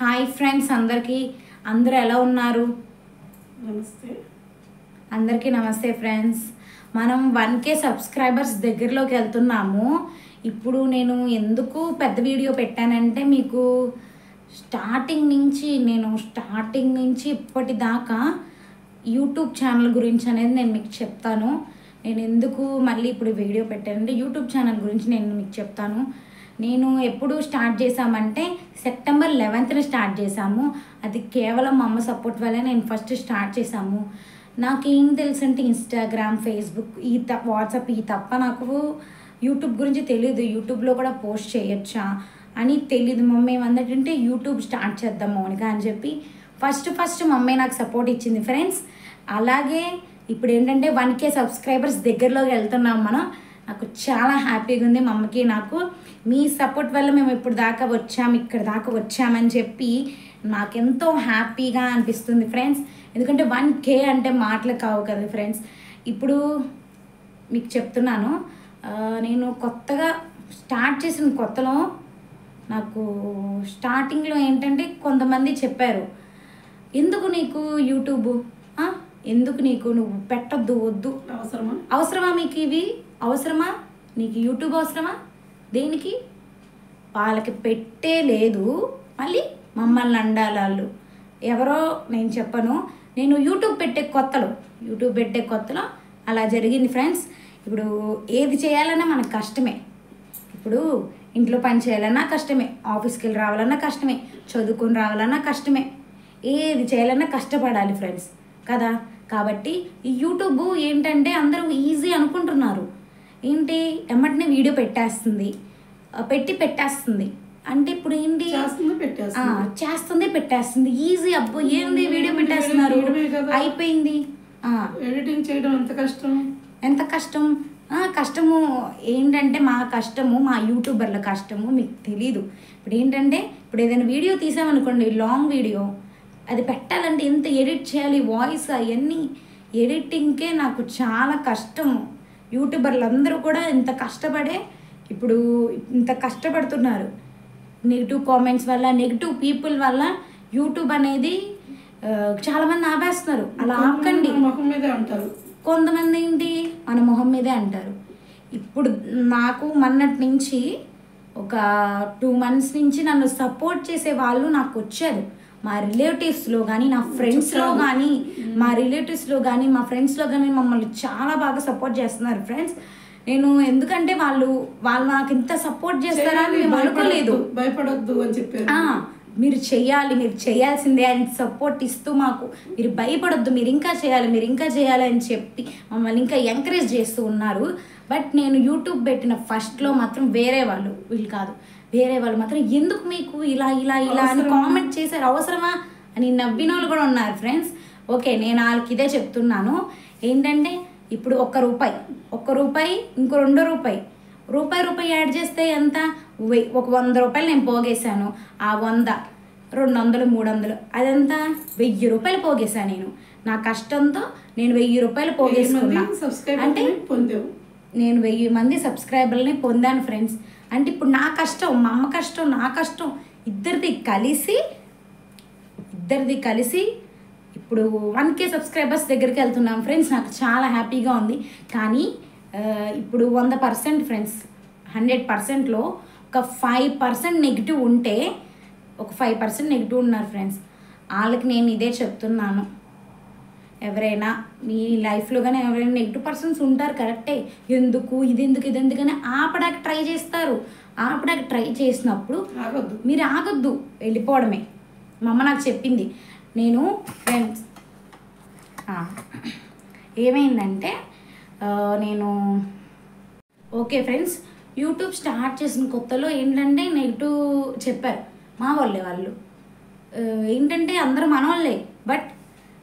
Hi friends అందరికీ. అందరూ ఎలా ఉన్నారు? నమస్తే. అందరికీ నమస్తే ఫ్రెండ్స్. మనం వన్ కే సబ్స్క్రైబర్స్ దగ్గరలోకి వెళ్తున్నాము. ఇప్పుడు నేను ఎందుకు పెద్ద వీడియో పెట్టానంటే మీకు స్టార్టింగ్ నుంచి నేను స్టార్టింగ్ నుంచి ఇప్పటిదాకా యూట్యూబ్ ఛానల్ గురించి అనేది నేను మీకు చెప్తాను. నేను ఎందుకు మళ్ళీ ఇప్పుడు వీడియో పెట్టానంటే యూట్యూబ్ ఛానల్ గురించి నేను మీకు చెప్తాను. నేను ఎప్పుడు స్టార్ట్ చేశామంటే సెప్టెంబర్ లెవెన్త్న స్టార్ట్ చేశాము. అది కేవలం మా అమ్మ సపోర్ట్ వల్లే నేను ఫస్ట్ స్టార్ట్ చేశాము. నాకేం తెలుసంటే ఇన్స్టాగ్రామ్ ఫేస్బుక్ ఈ త వాట్సాప్ ఈ తప్ప నాకు యూట్యూబ్ గురించి తెలియదు యూట్యూబ్లో కూడా పోస్ట్ చేయొచ్చా అని తెలియదు మమ్మీ ఏమందంటే యూట్యూబ్ స్టార్ట్ చేద్దాం మౌనిక అని చెప్పి ఫస్ట్ ఫస్ట్ మమ్మీ నాకు సపోర్ట్ ఇచ్చింది. ఫ్రెండ్స్ అలాగే ఇప్పుడు ఏంటంటే వన్ కే సబ్స్క్రైబర్స్ దగ్గరలోకి వెళ్తున్నాం మనం. నాకు చాలా హ్యాపీగా ఉంది. మా అమ్మకి నాకు మీ సపోర్ట్ వల్ల మేము ఇప్పుడు దాకా వచ్చాము ఇక్కడ దాకా వచ్చామని చెప్పి నాకెంతో హ్యాపీగా అనిపిస్తుంది ఫ్రెండ్స్. ఎందుకంటే వన్ కే అంటే మాటలు కావు కదా ఫ్రెండ్స్. ఇప్పుడు మీకు చెప్తున్నాను నేను కొత్తగా స్టార్ట్ చేసిన కొత్తలో నాకు స్టార్టింగ్లో ఏంటంటే కొంతమంది చెప్పారు ఎందుకు నీకు యూట్యూబ్? ఎందుకు నీకు నువ్వు పెట్టొద్దు వద్దు? అవసరమా? అవసరమా మీకు ఇవి? అవసరమా? నీకు యూట్యూబ్ అవసరమా? దేనికి? వాళ్ళకి పెట్టే లేదు. మళ్ళీ మమ్మల్ని అండాలి వాళ్ళు. ఎవరో నేను చెప్పను. నేను యూట్యూబ్ పెట్టే కొత్తలో. యూట్యూబ్ పెట్టే కొత్తలో అలా జరిగింది ఫ్రెండ్స్. ఇప్పుడు ఏది చేయాలన్నా మనకు కష్టమే. ఇప్పుడు ఇంట్లో పని చేయాలన్నా కష్టమే. ఆఫీస్కి వెళ్ళి రావాలన్నా కష్టమే. చదువుకొని రావాలన్నా కష్టమే. ఏది చేయాలన్నా కష్టపడాలి ఫ్రెండ్స్. కదా? కాబట్టి ఈ యూట్యూబ్ ఏంటంటే అందరూ ఈజీ అనుకుంటున్నారు. ఏంటి ఎమ్మటనే వీడియో పెట్టేస్తుంది? పెట్టి పెట్టేస్తుంది. అంటే ఇప్పుడు ఏంటి? చేస్తుంది పెట్టేస్తుంది. ఈజీ అబ్బో ఏంది వీడియో పెట్టేస్తున్నారు. అయిపోయింది. ఎడిటింగ్ చేయడం ఎంత కష్టం? ఎంత కష్టం? కష్టము ఏంటంటే మా కష్టము మా యూట్యూబర్ల కష్టము మీకు తెలీదు. ఇప్పుడు ఏంటంటే ఇప్పుడు ఏదైనా వీడియో తీసామనుకోండి లాంగ్ వీడియో అది పెట్టాలంటే ఎంత ఎడిట్ చేయాలి? వాయిస్ అవన్నీ ఎడిటింగ్కే నాకు చాలా కష్టం యూట్యూబర్లు అందరూ కూడా ఇంత కష్టపడే ఇప్పుడు ఇంత కష్టపడుతున్నారు. నెగిటివ్ కామెంట్స్ వల్ల నెగిటివ్ పీపుల్ వల్ల యూట్యూబ్ అనేది చాలామంది ఆపేస్తున్నారు. అలా ఆపకండి. ముఖం మీదే అంటారు. కొంతమంది ఏంటి? మన మొహం మీదే అంటారు. ఇప్పుడు నాకు మొన్నటి నుంచి ఒక టూ మంత్స్ నుంచి నన్ను సపోర్ట్ చేసే వాళ్ళు నాకు వచ్చారు. మా రిలేటివ్స్లో కానీ నా ఫ్రెండ్స్లో కానీ మా రిలేటివ్స్లో కానీ మా ఫ్రెండ్స్లో కానీ మమ్మల్ని చాలా బాగా సపోర్ట్ చేస్తున్నారు. ఫ్రెండ్స్ నేను ఎందుకంటే వాళ్ళు వాళ్ళు నాకు ఇంత సపోర్ట్ చేస్తారా అని మేము అనుకోలేదు. భయపడొద్దు అని చెప్పారు. మీరు చెయ్యాలి మీరు చేయాల్సిందే అని సపోర్ట్ ఇస్తూ మాకు మీరు భయపడొద్దు మీరు ఇంకా చేయాలి మీరు ఇంకా చేయాలి అని చెప్పి మమ్మల్ని ఇంకా ఎంకరేజ్ చేస్తూ ఉన్నారు. బట్ నేను యూట్యూబ్ పెట్టిన ఫస్ట్లో మాత్రం వేరే వాళ్ళు వీళ్ళు కాదు. వేరే వాళ్ళు మాత్రం ఎందుకు మీకు ఇలా ఇలా ఇలా అని? కామెంట్ చేశారు? అవసరమా? అని నవ్విన వాళ్ళు కూడా ఉన్నారు ఫ్రెండ్స్ ఓకే నేను వాళ్ళకి ఇదే చెప్తున్నాను. ఏంటంటే ఇప్పుడు ఒక్క రూపాయి ఒక్క రూపాయి ఇంకో రెండో రూపాయి. రూపాయి రూపాయి యాడ్ చేస్తే ఎంత? ఒక వంద రూపాయలు నేను పోగేశాను. ఆ వంద రెండు వందలు మూడు వందలు అదంతా? వెయ్యి రూపాయలు పోగేశాను నేను. నా కష్టంతో నేను వెయ్యి రూపాయలు పోగేసుకున్నా. అంటే నేను వెయ్యి మంది సబ్స్క్రైబర్లని పొందాను ఫ్రెండ్స్ అంటే ఇప్పుడు నా కష్టం మా అమ్మ కష్టం నా కష్టం ఇద్దరిది కలిసి ఇద్దరిది కలిసి ఇప్పుడు వన్ కే సబ్స్క్రైబర్స్ దగ్గరికి వెళ్తున్నాం ఫ్రెండ్స్. నాకు చాలా హ్యాపీగా ఉంది. కానీ ఇప్పుడు వంద పర్సెంట్ ఫ్రెండ్స్ హండ్రెడ్ పర్సెంట్లో ఒక ఫైవ్ పర్సెంట్ నెగిటివ్ ఉంటే ఒక ఫైవ్ పర్సెంట్ నెగిటివ్ ఉన్నారు ఫ్రెండ్స్. వాళ్ళకి నేను ఇదే చెప్తున్నాను. ఎవరైనా మీ లైఫ్లో కానీ ఎవరైనా నెగిటివ్ పర్సన్స్ ఉంటారు కరెక్టే. ఎందుకు ఇది ఎందుకు ఇది ఎందుకని ఆపడానికి ట్రై చేస్తారు. ఆపడానికి ట్రై చేసినప్పుడు ఆగొద్దు. మీరు ఆగొద్దు వెళ్ళిపోవడమే. మా అమ్మ నాకు చెప్పింది. నేను ఫ్రెండ్స్ ఏమైందంటే నేను ఓకే ఫ్రెండ్స్ యూట్యూబ్ స్టార్ట్ చేసిన కొత్తలో ఏంటంటే నెగిటివ్ చెప్పారు మా వాళ్ళే వాళ్ళు. ఏంటంటే అందరూ మన వాళ్ళే బట్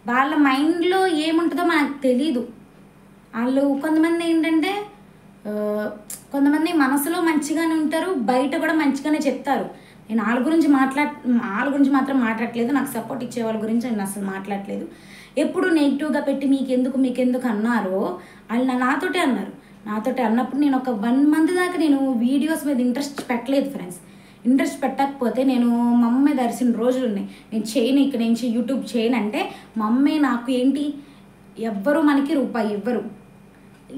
వాళ్ళ మైండ్లో ఏముంటుందో మనకు తెలీదు. వాళ్ళు కొంతమంది ఏంటంటే కొంతమంది మనసులో మంచిగానే ఉంటారు బయట కూడా మంచిగానే చెప్తారు. నేను వాళ్ళ గురించి మాట్లాడ వాళ్ళ గురించి మాత్రం మాట్లాడట్లేదు. నాకు సపోర్ట్ ఇచ్చే వాళ్ళ గురించి నేను అసలు మాట్లాడలేదు ఎప్పుడు నెగిటివ్గా పెట్టి మీకెందుకు మీకెందుకు అన్నారో వాళ్ళు నా- నాతోటే అన్నారు. నాతోటి అన్నప్పుడు నేను ఒక వన్ మంత్ దాకా నేను వీడియోస్ మీద ఇంట్రెస్ట్ పెట్టలేదు ఫ్రెండ్స్. ఇంట్రెస్ట్ పెట్టకపోతే నేను మా అమ్మ మీద అరిసిన రోజులు ఉన్నాయి. నేను చేయను ఇక్కడ నుంచి యూట్యూబ్ చేయను అంటే మా అమ్మే నాకు ఏంటి? ఎవ్వరు మనకి రూపాయి ఇవ్వరు.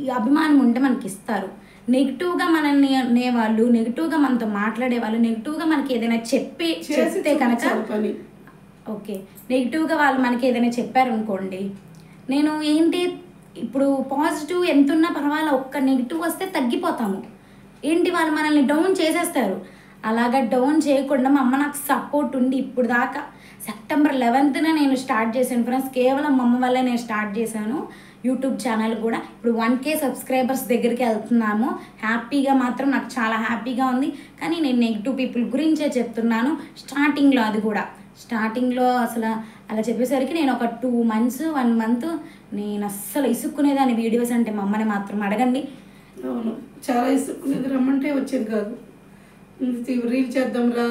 ఈ అభిమానం ఉంటే మనకి ఇస్తారు. నెగిటివ్గా మనల్ని అనేవాళ్ళు నెగిటివ్గా మనతో మాట్లాడే వాళ్ళు నెగిటివ్గా మనకి ఏదైనా చెప్పి చేసి చెప్తే కనుక ఓకే. నెగిటివ్గా వాళ్ళు మనకి ఏదైనా చెప్పారనుకోండి నేను ఏంటి? ఇప్పుడు పాజిటివ్ ఎంత ఉన్నా పర్వాలేదు ఒక్క నెగిటివ్ వస్తే తగ్గిపోతాము. ఏంటి వాళ్ళు మనల్ని డౌన్ చేసేస్తారు? అలాగా డౌన్ చేయకుండా మా అమ్మ నాకు సపోర్ట్ ఉండి ఇప్పుడు దాకా సెప్టెంబర్ లెవెన్త్న నేను స్టార్ట్ చేశాను ఫ్రెండ్స్ కేవలం మా అమ్మ వల్లే నేను స్టార్ట్ చేశాను యూట్యూబ్ ఛానల్ కూడా. ఇప్పుడు వన్ కే సబ్స్క్రైబర్స్ దగ్గరికి వెళ్తున్నాము. హ్యాపీగా మాత్రం నాకు చాలా హ్యాపీగా ఉంది. కానీ నేను నెగిటివ్ పీపుల్ గురించే చెప్తున్నాను. స్టార్టింగ్లో అది కూడా. స్టార్టింగ్లో అసలు అలా చెప్పేసరికి నేను ఒక టూ మంత్స్ వన్ మంత్ నేను అస్సలు ఇసుక్కునేదాన్ని వీడియోస్ అంటే మా అమ్మని మాత్రం అడగండి. అవును. చాలా ఇసుక్కునేది రమ్మంటే వచ్చేది కాదు. రీల్ చేద్దాం రా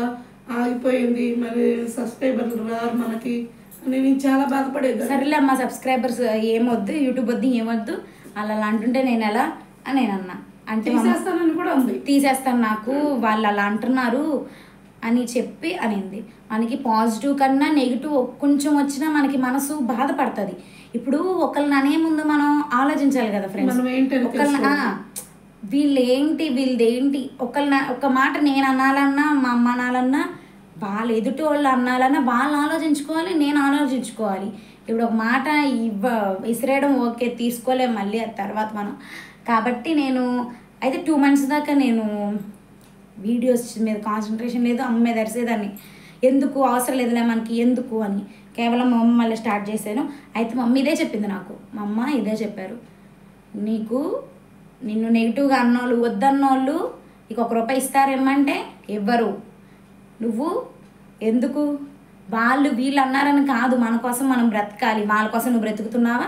ఆగిపోయింది మరి సబ్స్క్రైబర్లు రారు మనకి అని నేను చాలా బాధపడేది సరేలే అమ్మ సబ్స్క్రైబర్స్ ఏమొద్దు యూట్యూబ్ వద్దు ఏమొద్దు అలా అలా అంటుంటే నేను ఎలా అని నేను అన్నా. అంటే తీసేస్తానని కూడా ఉంది. తీసేస్తాను నాకు వాళ్ళు అలా అంటున్నారు అని చెప్పి అనింది. మనకి పాజిటివ్ కన్నా నెగిటివ్ కొంచెం వచ్చినా మనకి మనసు బాధపడుతుంది. ఇప్పుడు ఒకళ్ళని అనే ముందు మనం ఆలోచించాలి కదా ఫ్రెండ్స్ ఒకళ్ళని వీళ్ళేంటి వీళ్ళదేంటి? ఒకళ్ళ ఒక మాట నేను అనాలన్నా మా అమ్మ అనాలన్నా వాళ్ళు ఎదుటి వాళ్ళు అనాలన్నా వాళ్ళు ఆలోచించుకోవాలి నేను ఆలోచించుకోవాలి. ఇప్పుడు ఒక మాట ఇవ్వ విసిరేయడం ఓకే తీసుకోలేం మళ్ళీ ఆ తర్వాత మనం. కాబట్టి నేను అయితే టూ మంత్స్ దాకా నేను వీడియోస్ మీద కాన్సన్ట్రేషన్ లేదు అమ్మ మీద అరిసేదాన్ని. ఎందుకు? అవసరం లేదులే మనకి ఎందుకు అని. కేవలం మా అమ్మ మళ్ళీ స్టార్ట్ చేశాను. అయితే మమ్మీ ఇదే చెప్పింది నాకు. మా అమ్మ ఇదే చెప్పారు. నీకు నిన్ను నెగిటివ్గా అన్నోళ్ళు వద్దన్నోళ్ళు నీకు ఒక రూపాయి ఇస్తారేమంటే ఇవ్వరు నువ్వు ఎందుకు? వాళ్ళు వీళ్ళు అన్నారని కాదు మన కోసం మనం బ్రతకాలి. వాళ్ళ కోసం నువ్వు బ్రతుకుతున్నావా?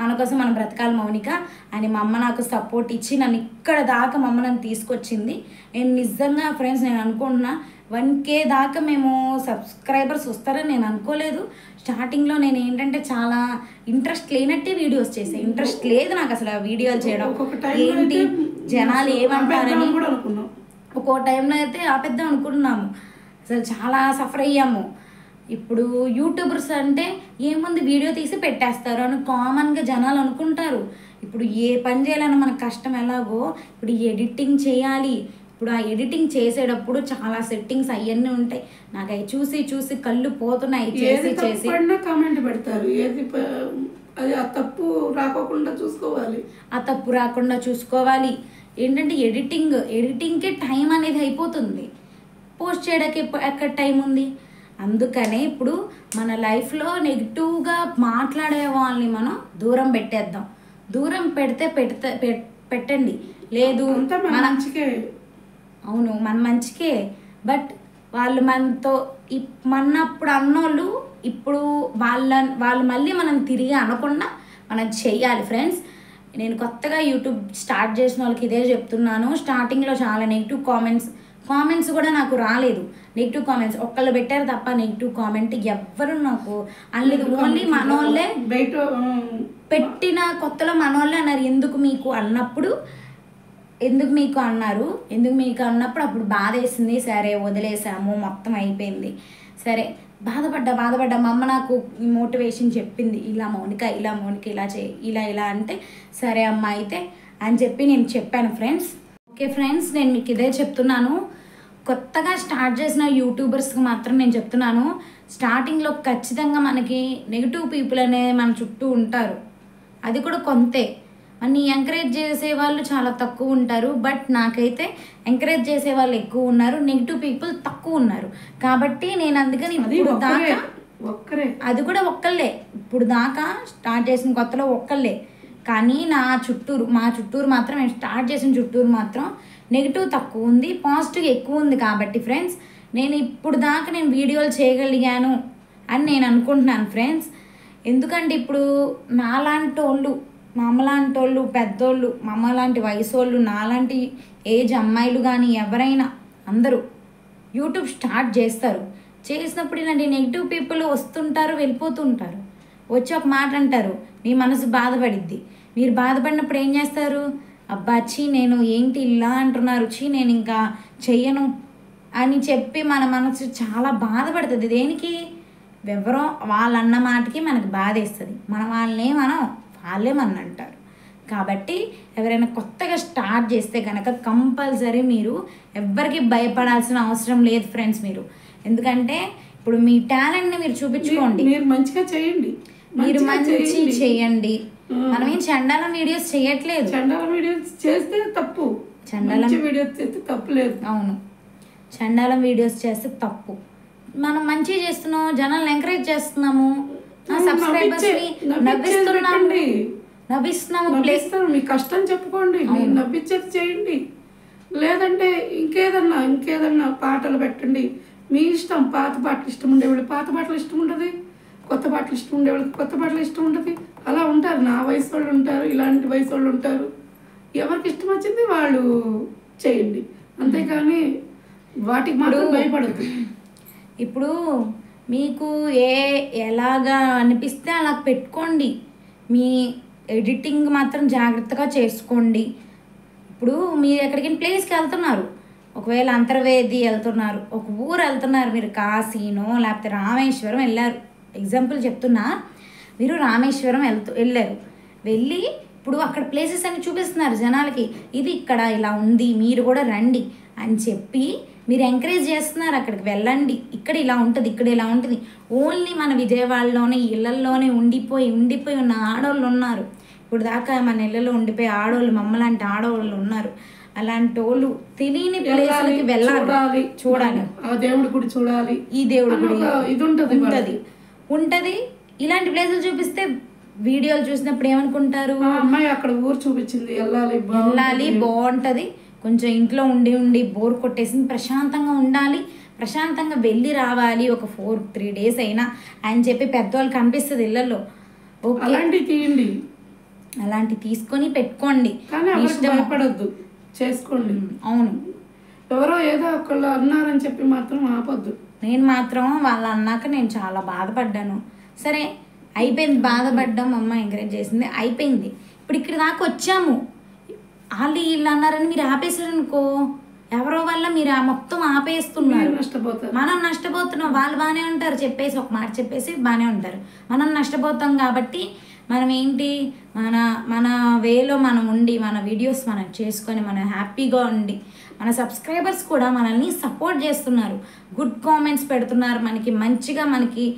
మన కోసం మనం బ్రతకాలి మౌనిక అని మా అమ్మ నాకు సపోర్ట్ ఇచ్చి నన్ను ఇక్కడ దాకా మా అమ్మ నన్ను తీసుకొచ్చింది. నేను నిజంగా ఫ్రెండ్స్ నేను అనుకుంటున్నా వన్ కే దాకా మేము సబ్స్క్రైబర్స్ వస్తారని నేను అనుకోలేదు. స్టార్టింగ్లో నేను ఏంటంటే చాలా ఇంట్రెస్ట్ లేనట్టే వీడియోస్ చేసాను ఇంట్రెస్ట్ లేదు నాకు అసలు ఆ వీడియోలు చేయడం. ఏంటి? జనాలు ఏమంటారని ఆపేద్దామని కూడా అనుకున్నాం. ఒక్కో టైంలో అయితే ఆపేద్దాం అనుకుంటున్నాము అసలు చాలా సఫర్ అయ్యాము. ఇప్పుడు యూట్యూబర్స్ అంటే ఏముంది వీడియో తీసి పెట్టేస్తారు అని కామన్గా జనాలు అనుకుంటారు. ఇప్పుడు ఏ పని చేయాలన్నా మనకు కష్టం ఎలాగో ఇప్పుడు ఎడిటింగ్ చేయాలి. ఇప్పుడు ఆ ఎడిటింగ్ చేసేటప్పుడు చాలా సెట్టింగ్స్ అవన్నీ ఉంటాయి. నాకు అవి చూసి చూసి కళ్ళు పోతున్నాయి చేసి చేసి. కామెంట్ పెడతారు. ఏది అది ఆ తప్పు రాకోకుండా చూసుకోవాలి. ఆ తప్పు రాకుండా చూసుకోవాలి. ఏంటంటే ఎడిటింగ్ ఎడిటింగ్కే టైం అనేది అయిపోతుంది. పోస్ట్ చేయడానికి ఎక్కడ టైం ఉంది? అందుకనే ఇప్పుడు మన లైఫ్లో నెగిటివ్గా మాట్లాడే వాళ్ళని మనం దూరం పెట్టేద్దాం. దూరం పెడితే పెడితే పెట్- పెట్టండి. లేదు మన అవును మన మంచికే. బట్ వాళ్ళు మనతో మన్నప్పుడు అన్నోళ్ళు ఇప్పుడు వాళ్ళ వాళ్ళు మళ్ళీ మనం తిరిగి అనకుండా మనం చెయ్యాలి. ఫ్రెండ్స్ నేను కొత్తగా యూట్యూబ్ స్టార్ట్ చేసిన వాళ్ళకి ఇదే చెప్తున్నాను. స్టార్టింగ్లో చాలా నెగిటివ్ కామెంట్స్ కామెంట్స్ కూడా నాకు రాలేదు. నెగిటివ్ కామెంట్స్ ఒక్కళ్ళు పెట్టారు తప్ప నెగిటివ్ కామెంట్ ఎవ్వరు నాకు అనలేదు. ఓన్లీ మనోళ్ళే పెట్టిన కొత్తలో మనోళ్ళే అన్నారు ఎందుకు మీకు? అన్నప్పుడు ఎందుకు మీకు అన్నారు? ఎందుకు మీకు అన్నప్పుడు అప్పుడు బాధ వేసింది సరే వదిలేసాము. మొత్తం అయిపోయింది. సరే బాధపడ్డా బాధపడ్డా మా అమ్మ నాకు మోటివేషన్ చెప్పింది. ఇలా మౌనిక ఇలా మౌనిక ఇలా చేయి ఇలా ఇలా అంటే సరే అమ్మ అయితే అని చెప్పి నేను చెప్పాను ఫ్రెండ్స్. ఓకే ఫ్రెండ్స్ నేను మీకు ఇదే చెప్తున్నాను. కొత్తగా స్టార్ట్ చేసిన యూట్యూబర్స్కి మాత్రం నేను చెప్తున్నాను. స్టార్టింగ్లో ఖచ్చితంగా మనకి నెగిటివ్ పీపుల్ అనే మన చుట్టూ ఉంటారు. అది కూడా కొంతే. అని ఎంకరేజ్ చేసే వాళ్ళు చాలా తక్కువ ఉంటారు. బట్ నాకైతే ఎంకరేజ్ చేసే వాళ్ళు ఎక్కువ ఉన్నారు. నెగిటివ్ పీపుల్ తక్కువ ఉన్నారు. కాబట్టి నేను అందుకని అది ఇప్పుడు దాకా ఒక్కరే. అది కూడా ఒక్కళ్ళే. ఇప్పుడు దాకా స్టార్ట్ చేసిన కొత్తలో ఒక్కళ్ళే. కానీ నా చుట్టూరు మా చుట్టూరు మాత్రం నేను స్టార్ట్ చేసిన చుట్టూరు మాత్రం నెగిటివ్ తక్కువ ఉంది. పాజిటివ్ ఎక్కువ ఉంది కాబట్టి ఫ్రెండ్స్ నేను ఇప్పుడు దాకా నేను వీడియోలు చేయగలిగాను అని నేను అనుకుంటున్నాను ఫ్రెండ్స్ ఎందుకంటే ఇప్పుడు నాలాంటి వాళ్ళు మా వాళ్ళు పెద్దోళ్ళు మమ్మలాంటి వయసు వాళ్ళు నాలాంటి ఏజ్ అమ్మాయిలు కానీ ఎవరైనా అందరూ యూట్యూబ్ స్టార్ట్ చేస్తారు. చేసినప్పుడు ఇలాంటి నెగిటివ్ పీపుల్ వస్తుంటారు వెళ్ళిపోతుంటారు. వచ్చి ఒక మాట అంటారు మీ మనసు బాధపడిద్ది. మీరు బాధపడినప్పుడు ఏం చేస్తారు? అబ్బా చీ నేను ఏంటి ఇలా అంటున్నారు? చీ నేను ఇంకా చెయ్యను అని చెప్పి మన మనసు చాలా బాధపడుతుంది. దేనికి? వివరం వాళ్ళన్న మాటకి మనకు బాధేస్తుంది. మన వాళ్ళనే మనం వాళ్ళే మన అంటారు కాబట్టి ఎవరైనా కొత్తగా స్టార్ట్ చేస్తే కనుక కంపల్సరీ మీరు ఎవ్వరికి భయపడాల్సిన అవసరం లేదు ఫ్రెండ్స్ మీరు. ఎందుకంటే ఇప్పుడు మీ టాలెంట్ని మీరు చూపించుకోండి. మీరు మంచిగా చేయండి. మీరు మంచి చేయండి. మనం ఏం చండాలం వీడియోస్ చేయట్లేదు. చండాల వీడియోస్ చేస్తే తప్పు. చండాలం- మంచి వీడియోస్ చేస్తే తప్పు లేదు. అవును. చండాలం వీడియోస్ చేస్తే తప్పు. మనం మంచిగా చేస్తున్నాం జనాలను ఎంకరేజ్ చేస్తున్నాము. సబ్స్క్రైబర్స్ నవ్విస్తున్నాము. నవ్విస్తున్నాము. నవ్విస్తారు. మీ కష్టం చెప్పుకోండి. మీరు నవ్వించేది చేయండి. లేదంటే ఇంకేదన్నా ఇంకేదన్నా పాటలు పెట్టండి. మీ ఇష్టం. పాత పాటలు ఇష్టం ఉండేవాళ్ళు పాత పాటలు ఇష్టం ఉంటుంది. కొత్త పాటలు ఇష్టం ఉండేవాళ్ళకి కొత్త పాటలు ఇష్టం ఉంటుంది. అలా ఉంటారు. నా వయసు వాళ్ళు ఉంటారు. ఇలాంటి వయసు వాళ్ళు ఉంటారు. ఎవరికి ఇష్టం వచ్చింది వాళ్ళు చేయండి. అంతేకాని వాటికి మాత్రం భయపడద్దు. ఇప్పుడు మీకు ఏ ఎలాగా అనిపిస్తే అలా పెట్టుకోండి. మీ ఎడిటింగ్ మాత్రం జాగ్రత్తగా చేసుకోండి. ఇప్పుడు మీరు ఎక్కడికి ప్లేస్కి వెళ్తున్నారు. ఒకవేళ అంతర్వేది వెళ్తున్నారు ఒక ఊరు వెళ్తున్నారు మీరు కాశీనో లేకపోతే రామేశ్వరం వెళ్ళారు. ఎగ్జాంపుల్ చెప్తున్నా మీరు రామేశ్వరం వెళ్తూ వెళ్ళారు. వెళ్ళి ఇప్పుడు అక్కడ ప్లేసెస్ అన్ని చూపిస్తున్నారు జనాలకి. ఇది ఇక్కడ ఇలా ఉంది మీరు కూడా రండి అని చెప్పి మీరు ఎంకరేజ్ చేస్తున్నారు అక్కడికి వెళ్ళండి. ఇక్కడ ఇలా ఉంటుంది ఇక్కడ ఇలా ఉంటుంది. ఓన్లీ మన విజయవాడలోనే ఇళ్ళల్లోనే ఉండిపోయి ఉండిపోయి ఉన్న ఆడవాళ్ళు ఉన్నారు. ఇప్పుడు దాకా మన ఇళ్ళలో ఉండిపోయి ఆడవాళ్ళు మమ్మలాంటి ఆడవాళ్ళు ఉన్నారు. అలాంటి వాళ్ళు తెలియని ప్లేసులకి వెళ్ళాలి. చూడాలి. ఆ దేవుడి గుడి చూడాలి. ఈ దేవుడి గుడి ఇది ఉంటుంది ఉంటది. ఉంటది. ఇలాంటి ప్లేసులు చూపిస్తే వీడియోలు చూసినప్పుడు ఏమనుకుంటారు? అమ్మాయి అక్కడ ఊరు చూపించింది. వెళ్ళాలి. వెళ్ళాలి బాగుంటది. కొంచెం ఇంట్లో ఉండి ఉండి బోర్ కొట్టేసింది. ప్రశాంతంగా ఉండాలి. ప్రశాంతంగా వెళ్ళి రావాలి. ఒక ఫోర్ త్రీ డేస్ అయినా అని చెప్పి పెద్దవాళ్ళు కనిపిస్తుంది ఇళ్ళల్లో ఓకే అలాంటివి తీయండి. అలాంటి తీసుకొని పెట్టుకోండి. భయపడద్దు. చేసుకోండి. అవును. ఎవరో ఏదో ఒకళ్ళు అన్నారని చెప్పి మాత్రం ఆపొద్దు. నేను మాత్రం వాళ్ళు అన్నాక నేను చాలా బాధపడ్డాను. సరే అయిపోయింది. బాధపడ్డాం అమ్మ ఎంకరేజ్ చేసింది. అయిపోయింది. ఇప్పుడు ఇక్కడ దాకా వచ్చాము. వాళ్ళు వీళ్ళు అన్నారని మీరు ఆపేశారనుకో ఎవరో వల్ల మీరు ఆ మొత్తం ఆపేస్తున్నారు. నష్టపోతారు. మనం నష్టపోతున్నాం. వాళ్ళు బాగానే ఉంటారు చెప్పేసి ఒక మాట చెప్పేసి బాగానే ఉంటారు. మనం నష్టపోతాం కాబట్టి మనం ఏంటి? మన మన వేలో మనం ఉండి మన వీడియోస్ మనం చేసుకొని మనం హ్యాపీగా ఉండి మన సబ్స్క్రైబర్స్ కూడా మనల్ని సపోర్ట్ చేస్తున్నారు. గుడ్ కామెంట్స్ పెడుతున్నారు. మనకి మంచిగా మనకి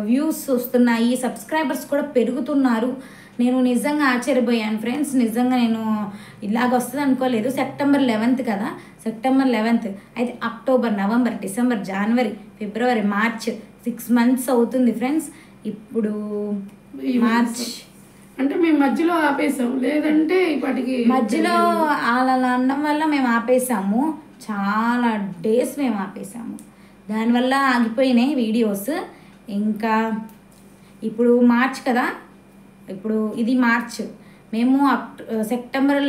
వ్యూస్ వస్తున్నాయి. సబ్స్క్రైబర్స్ కూడా పెరుగుతున్నారు. నేను నిజంగా ఆశ్చర్యపోయాను ఫ్రెండ్స్. నిజంగా నేను ఇలాగ వస్తుంది అనుకోలేదు. సెప్టెంబర్ లెవెన్త్ కదా? September eleventh. అయితే అక్టోబర్ నవంబర్ డిసెంబర్ జనవరి ఫిబ్రవరి మార్చ్ సిక్స్ మంత్స్ అవుతుంది ఫ్రెండ్స్. ఇప్పుడు మార్చ్ అంటే మేము మధ్యలో ఆపేసాం లేదంటే ఇప్పటికి మధ్యలో అలా అనడం వల్ల మేము ఆపేసాము. చాలా డేస్ మేము ఆపేసాము. దానివల్ల ఆగిపోయినాయి వీడియోస్. ఇంకా ఇప్పుడు మార్చ్ కదా? ఇప్పుడు ఇది మార్చ్. మేము అక్ట సెప్టెంబర్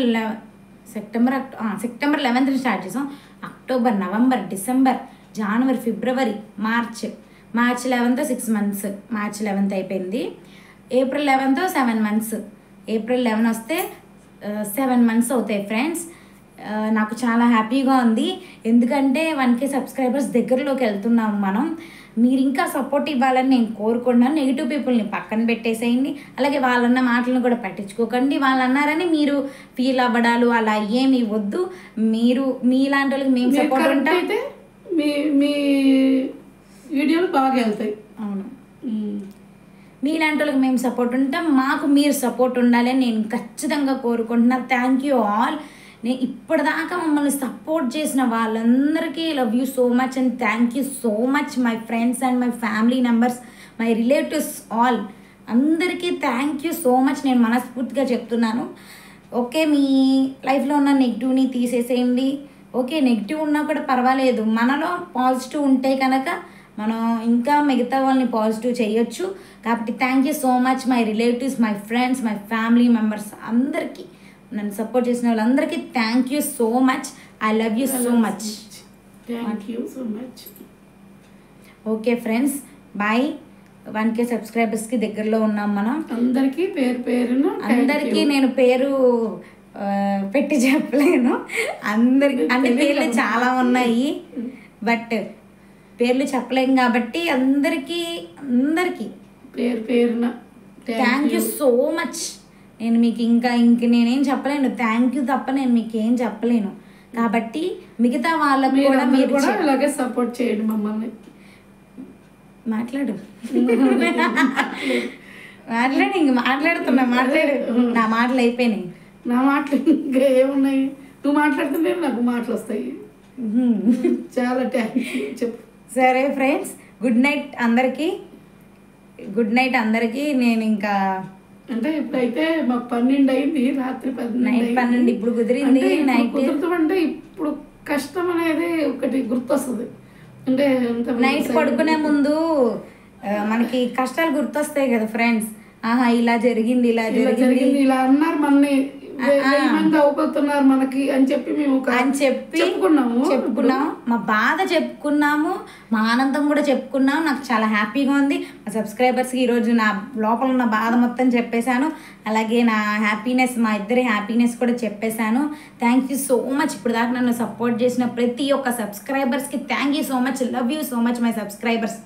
సెప్టెంబర్ అక్ట సెప్టెంబర్ లెవెన్త్ స్టార్ట్ చేసాం. అక్టోబర్ నవంబర్ డిసెంబర్ జనవరి ఫిబ్రవరి March. March eleventh six months. March eleventh అయిపోయింది. April eleventh seven months. April eleven వస్తే సెవెన్ మంత్స్ అవుతాయి ఫ్రెండ్స్. నాకు చాలా హ్యాపీగా ఉంది. ఎందుకంటే వన్ కే సబ్స్క్రైబర్స్ దగ్గరలోకి వెళ్తున్నాము మనం. మీరు ఇంకా సపోర్ట్ ఇవ్వాలని నేను కోరుకుంటున్నాను. నెగిటివ్ పీపుల్ని పక్కన పెట్టేసేయండి. అలాగే వాళ్ళన్న మాటలను కూడా పట్టించుకోకండి. వాళ్ళు అన్నారని మీరు ఫీల్ అవ్వడాలు అలా ఏమి వద్దు. మీరు మీలాంటి వాళ్ళకి మేము సపోర్ట్ ఉంటాం. అయితే మీ మీ వీడియోలు బాగా వెళ్తాయి. అవును. మీలాంటి వాళ్ళకి మేము సపోర్ట్ ఉంటాం. మాకు మీరు సపోర్ట్ ఉండాలి అని నేను ఖచ్చితంగా కోరుకుంటున్నాను థ్యాంక్ యూ ఆల్ నేను ఇప్పటిదాకా మమ్మల్ని సపోర్ట్ చేసిన వాళ్ళందరికీ love you so much and thank you so much my friends and my family members my relatives all. అందరికీ థ్యాంక్ యూ సో మచ్. నేను మనస్ఫూర్తిగా చెప్తున్నాను. ఓకే మీ లైఫ్లో ఉన్న నెగిటివ్ని తీసేసేయండి. ఓకే నెగిటివ్ ఉన్నా కూడా పర్వాలేదు. మనలో పాజిటివ్ ఉంటే కనుక మనం ఇంకా మిగతా వాళ్ళని పాజిటివ్ చేయొచ్చు. కాబట్టి thank you so much my relatives my friends my family members అందరికీ. నన్ను సపోర్ట్ చేసిన వాళ్ళందరికీ thank you so much I love you so much thank you so much okay friends bye one K సబ్స్క్రైబర్స్కి దగ్గరలో ఉన్నాం మనం. అందరికీ పేరు పేరున అందరికీ. నేను పేరు పెట్టి చెప్పలేను. అందరికి అంటే పేర్లు. చాలా ఉన్నాయి. బట్ పేర్లు చెప్పలేం కాబట్టి అందరికీ అందరికీ పేరు పేరున థ్యాంక్ యూ సో మచ్ నేను మీకు ఇంకా ఇంక నేనేం చెప్పలేను. థ్యాంక్ యూ తప్ప నేను మీకు ఏం చెప్పలేను. కాబట్టి మిగతా వాళ్ళకు కూడా మీరు కూడా ఇలాగే సపోర్ట్ చేయండి మమ్మల్ని. మాట్లాడు. మాట్లాడు ఇంక మాట్లాడుతున్నా మాట్లాడు. నా మాటలు అయిపోయినాయి. నా మాటలు ఇంకా ఏమున్నాయి? నువ్వు మాట్లాడుతుంటే నాకు మాటలు వస్తాయి. చాలా థ్యాంక్ యూ చెప్పు. సరే ఫ్రెండ్స్ గుడ్ నైట్ అందరికీ. గుడ్ నైట్ అందరికీ. నేను ఇంకా అంటే ఇప్పుడైతే మాకు పన్నెండు అయింది రాత్రి పన్నెండు. పన్నెండు ఇప్పుడు కుదిరింది అంటే ఇప్పుడు కష్టం అనేది ఒకటి గుర్తొస్తుంది. అంటే నైట్ పడుకునే ముందు మనకి కష్టాలు గుర్తొస్తాయి కదా ఫ్రెండ్స్. ఆహా ఇలా జరిగింది ఇలా జరిగింది. ఇలా అన్నారు మనని మంది మనకి అని చెప్పి మేము అని చెప్పి చెప్పుకున్నాము. చెప్పుకున్నాం. మా బాధ చెప్పుకున్నాము. మా ఆనందం కూడా చెప్పుకున్నాం నాకు చాలా హ్యాపీగా ఉంది. మా సబ్స్క్రైబర్స్కి ఈరోజు నా లోపల ఉన్న బాధ మొత్తం చెప్పేశాను. అలాగే నా హ్యాపీనెస్ మా ఇద్దరి హ్యాపీనెస్ కూడా చెప్పేశాను. థ్యాంక్ యూ సో మచ్ ఇప్పుడు దాకా నన్ను సపోర్ట్ చేసిన ప్రతి ఒక్క సబ్స్క్రైబర్స్కి thank you so much love you so much my subscribers